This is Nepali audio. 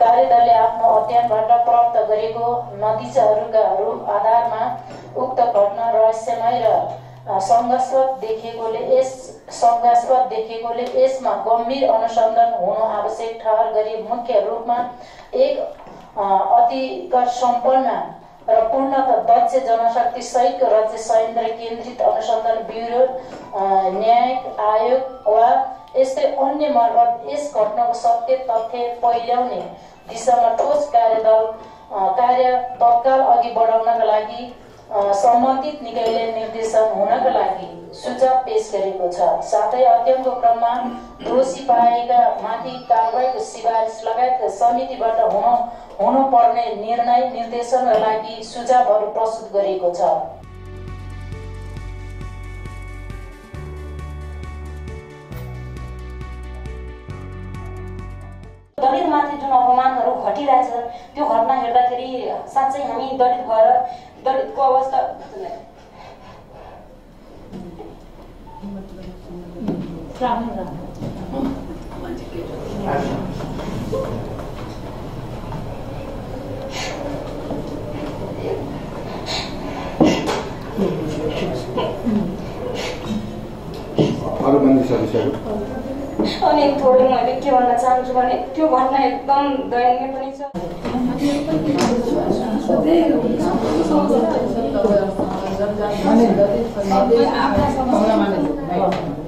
कार्यदलले आफ्नो अध्ययनबाट प्राप्त गरेको नतिजाहरूका आधारमा उक्त घटना रहस्यमय र सङ्घर्षवत देखिएकोले यस शङ्कास्पद देखिएकोले यसमा गम्भीर अनुसन्धान हुनु आवश्यक ठहर गरी मुख्य रूपमा एक अतिकर सम्पन्न र पूर्णत दक्ष जनशक्ति सहितको राज्य सयन्त्र केन्द्रित अनुसन्धान ब्युरो न्यायिक आयोग वा मार्फत यस घटनाको सत्य तथ्य पहिल्याउने दिशामा ठोस कार्यदल कार्य तत्काल अघि बढाउनका लागि सम्बन्धित निकायले निर्देशन हुनका लागि सुझाव पेश गरेको छ। साथै अध्ययनको क्रममा दोषी पाएका माथि कारवाहीको सिफारिस लगायत समितिबाट हुन हुनुपर्ने निर्णय निर्देशनका लागि सुझावहरू प्रस्तुत गरेको छ। दलितमाथि जुन अपमानहरू घटिरहेछ त्यो घटना हेर्दाखेरि साँच्चै हामी दलित भएर दलितको अवस्था अरू सदस्यहरू अनि थोरै मैले के भन्न चाहन्छु भने त्यो घटना एकदम दयनीय पनि छ। आफ्ना